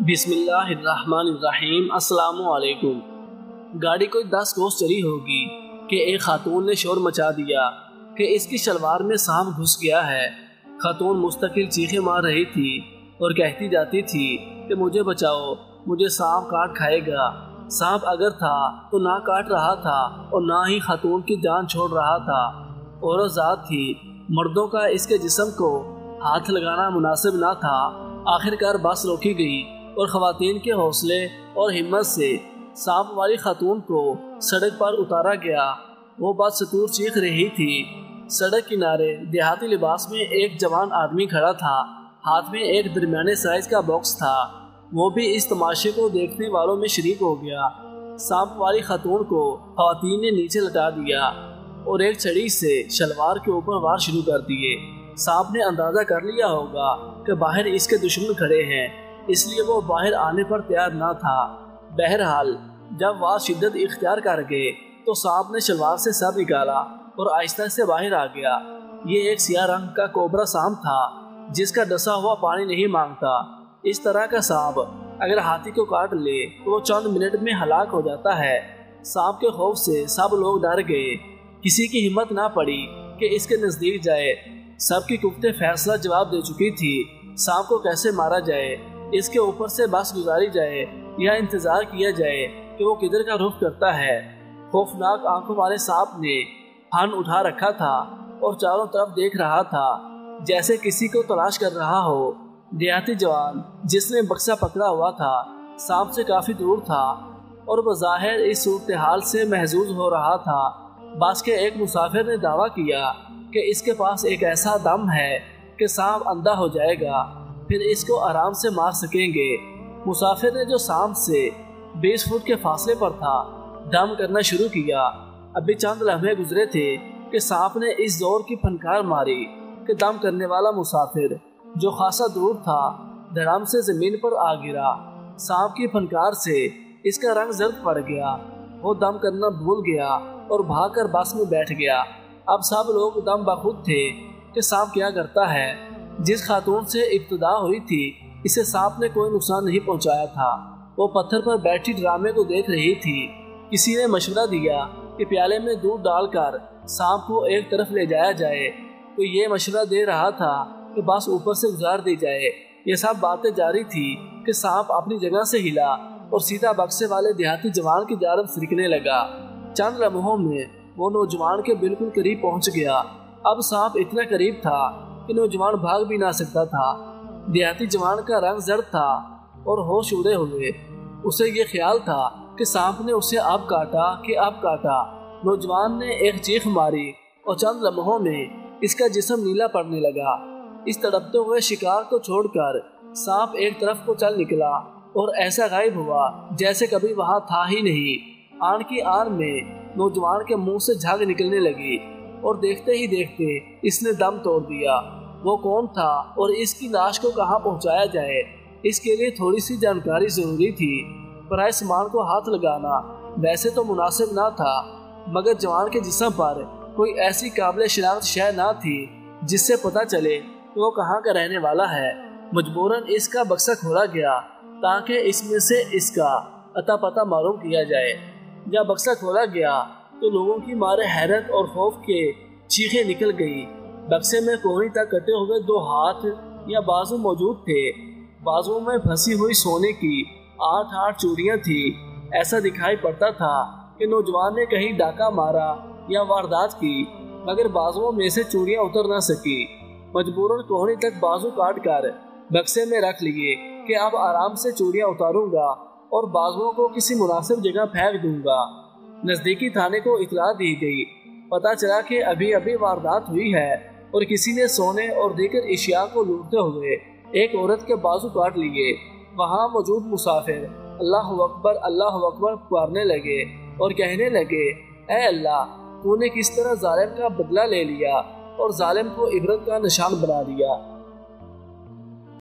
بسم اللہ الرحمن الرحیم، السلام علیکم۔ گاڑی کوئی دس کوس چلی ہوگی کہ ایک خاتون نے شور مچا دیا کہ اس کی شلوار میں سانپ گھس گیا ہے۔ خاتون مستقل چیخیں مار رہی تھی اور کہتی جاتی تھی کہ مجھے بچاؤ، مجھے سانپ کاٹ کھائے گا۔ سانپ اگر تھا تو نہ کاٹ رہا تھا اور نہ ہی خاتون کی جان چھوڑ رہا تھا۔ عورت ذات تھی، مردوں کا اس کے جسم کو ہاتھ لگانا مناسب نہ تھا۔ آخر کار بس روکی گئی۔ اور خواتین کے حوصلے اور ہمت سے سانپ والی خاتون کو سڑک پر اتارا گیا۔ وہ بات ستور چیخ رہی تھی۔ سڑک کنارے دیہاتی لباس میں ایک جوان آدمی کھڑا تھا۔ ہاتھ میں ایک درمیانے سائز کا باکس تھا۔ وہ بھی اس تماشے کو دیکھنے والوں میں شریک ہو گیا۔ سانپ والی خاتون کو خواتین نے نیچے لٹا دیا اور ایک چھڑی سے شلوار کے اوپر وار شروع کر دیے۔ سانپ نے اندازہ کر لیا ہوگا کہ باہر اس کے دشمن کھڑے ہیں۔ اس لیے وہ باہر آنے پر تیار نہ تھا۔ بہرحال، جب وار شدت اختیار کر گئے تو سانپ نے شلوار سے سر نکالا اور آہستہ سے باہر آ گیا۔ یہ ایک سیاہ رنگ کا کوبرا سانپ تھا، جس کا ڈسا ہوا پانی نہیں مانگتا۔ اس طرح کا سانپ اگر ہاتھی کو کاٹ لے تو وہ چند منٹ میں ہلاک ہو جاتا ہے۔ سانپ کے خوف سے سب لوگ ڈر گئے۔ کسی کی ہمت نہ پڑی کہ اس کے نزدیک جائے۔ سب کی کفتے فیصلہ جواب دے چکی تھی، سانپ کو کیسے مارا جائے؟ اس کے اوپر سے بس گزاری جائے یا انتظار کیا جائے کہ وہ کدھر کا رخ کرتا ہے۔ خوفناک آنکھوں والے سانپ نے ہن اٹھا رکھا تھا اور چاروں طرف دیکھ رہا تھا، جیسے کسی کو تلاش کر رہا ہو۔ دیہاتی جوان جس نے بکسہ پکڑا ہوا تھا، سانپ سے کافی دور تھا اور بظاہر اس صورتحال سے محظوظ ہو رہا تھا۔ باس کے ایک مسافر نے دعویٰ کیا کہ اس کے پاس ایک ایسا دم ہے کہ سانپ اندھا ہو جائے گا۔ پھر اس کو آرام سے مار سکیں گے۔ مسافر نے جو سانپ سے بیس فٹ کے فاصلے پر تھا، دم کرنا شروع کیا۔ ابھی چند لمحے گزرے تھے کہ سانپ نے اس زور کی پھنکار ماری کہ دم کرنے والا مسافر جو خاصا دور تھا، دھڑام سے زمین پر آ گرا۔ سانپ کی پھنکار سے اس کا رنگ زرد پڑ گیا۔ وہ دم کرنا بھول گیا اور بھاگ کر بس میں بیٹھ گیا۔ اب سب لوگ دم بخود تھے کہ سانپ کیا کرتا ہے۔ جس خاتون سے ابتدا ہوئی تھی، اسے سانپ نے کوئی نقصان نہیں پہنچایا تھا۔ وہ پتھر پر بیٹھی ڈرامے کو دیکھ رہی تھی۔ کسی نے مشورہ دیا کہ پیالے میں دودھ ڈال کر سانپ کو ایک طرف لے جایا جائے۔ تو یہ مشورہ دے رہا تھا کہ بس اوپر سے گزار دی جائے۔ یہ سب باتیں جاری تھی کہ سانپ اپنی جگہ سے ہلا اور سیدھا بکسے والے دیہاتی جوان کی جانب سرکنے لگا۔ چند لمحوں میں وہ نوجوان کے بالکل قریب پہنچ گیا۔ اب سانپ اتنا قریب تھا کہ نوجوان بھاگ بھی نہ سکتا تھا۔ دیہاتی جوان کا رنگ زرد تھا اور ہوش اڑے ہوئے۔ اسے یہ خیال تھا کہ سانپ نے اسے اب کاٹا کہ اب کاٹا۔ نوجوان نے ایک چیخ ماری اور چند لمحوں میں اس کا جسم نیلا پڑنے لگا۔ اس تڑپتے ہوئے شکار کو چھوڑ کر سانپ ایک طرف کو چل نکلا اور ایسا غائب ہوا جیسے کبھی وہاں تھا ہی نہیں۔ آن کی آن میں نوجوان کے منہ سے جھاگ نکلنے لگی۔ اور دیکھتے ہی دیکھتے اس نے دم توڑ دیا۔ وہ کون تھا اور اس کی لاش کو کہاں پہنچایا جائے؟ اس کے لیے تھوڑی سی جانکاری ضروری تھی۔ پرائے سامان کو ہاتھ لگانا ویسے تو مناسب نہ تھا، مگر جوان کے جسم پر کوئی ایسی قابل شناخت شے نہ تھی جس سے پتہ چلے کہ وہ کہاں کا رہنے والا ہے۔ مجبوراً اس کا بکسہ کھولا گیا تاکہ اس میں سے اس کا اتا پتہ معلوم کیا جائے۔ جب بکسہ کھولا گیا تو لوگوں کی مارے حیرت اور خوف کے چیخیں نکل گئی بکسے میں کوہنی تک کٹے ہوئے دو ہاتھ یا بازو موجود تھے۔ بازو میں پھنسی ہوئی سونے کی آٹھ آٹھ چوڑیاں تھی ایسا دکھائی پڑتا تھا کہ نوجوان نے کہیں ڈاکہ مارا یا واردات کی، مگر بازو میں سے چوڑیاں اتر نہ سکی مجبوراً کوہنی تک بازو کاٹ کر بکسے میں رکھ لیے کہ اب آرام سے چوڑیاں اتاروں گا اور بازوؤں کو کسی مناسب جگہ پھینک دوں گا۔ نزدیکی تھانے کو اطلاع دی گئی۔ پتا چلا کہ ابھی ابھی واردات ہوئی ہے اور کسی نے سونے اور دیگر اشیاء کو لوٹتے ہوئے ایک عورت کے بازو کاٹ لیے۔ وہاں موجود مسافر اللہ اکبر اللہ اکبر پکارنے لگے اور کہنے لگے، اے اللہ، تو نے کس طرح ظالم کا بدلہ لے لیا اور ظالم کو عبرت کا نشان بنا دیا۔